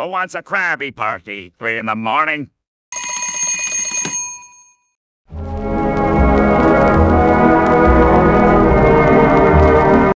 Who wants a crabby Party? Three in the morning?